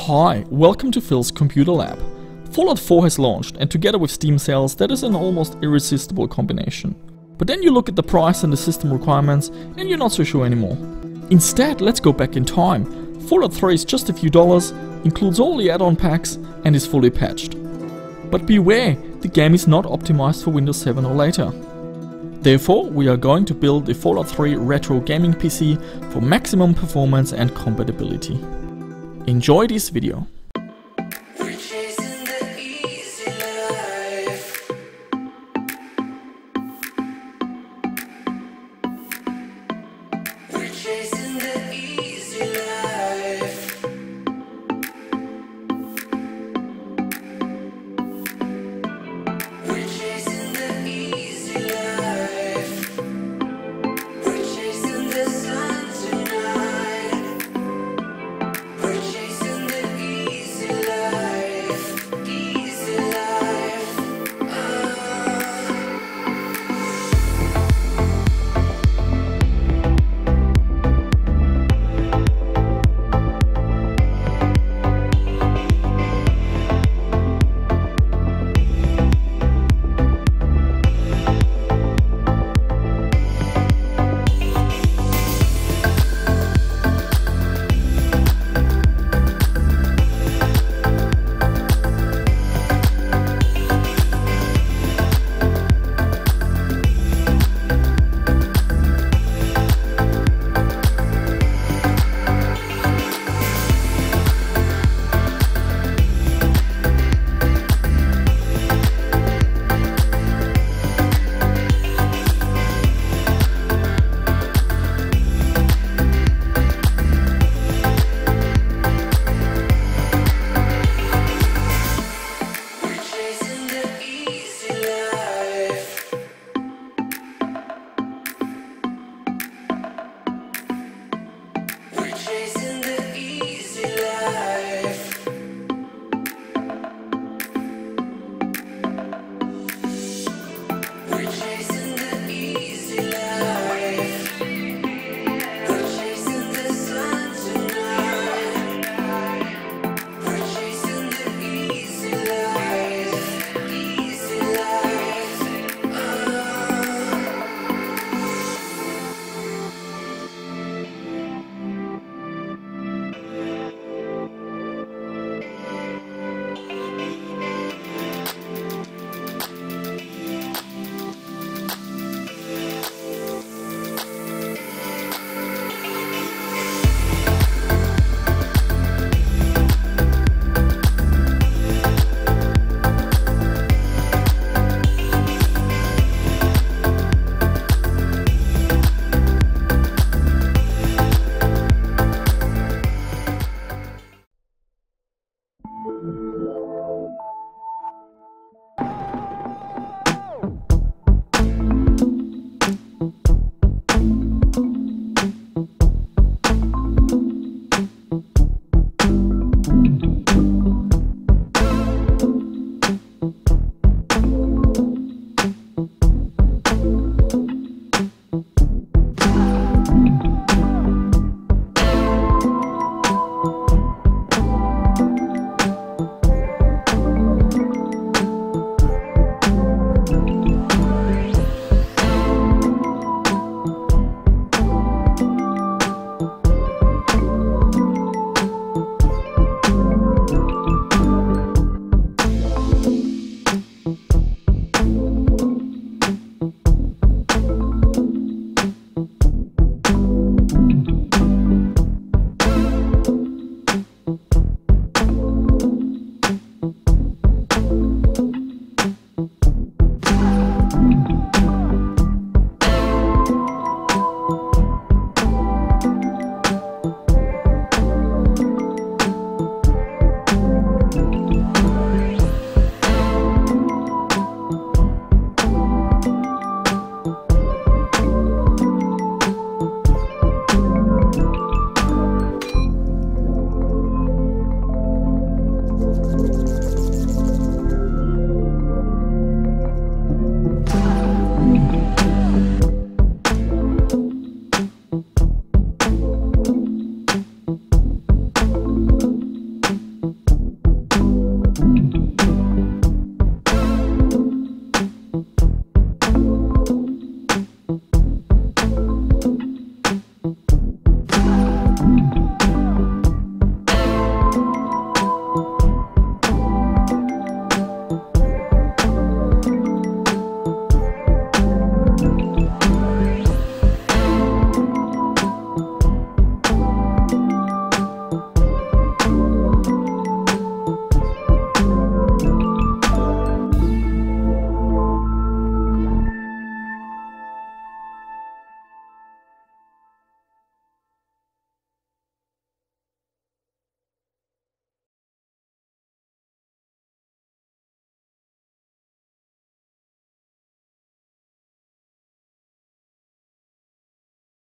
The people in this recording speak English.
Hi, welcome to Phil's Computer Lab. Fallout 4 has launched and together with Steam sales that is an almost irresistible combination. But then you look at the price and the system requirements and you're not so sure anymore. Instead, let's go back in time. Fallout 3 is just a few dollars, includes all the add-on packs and is fully patched. But beware, the game is not optimized for Windows 7 or later. Therefore, we are going to build a Fallout 3 retro gaming PC for maximum performance and compatibility. Enjoy this video.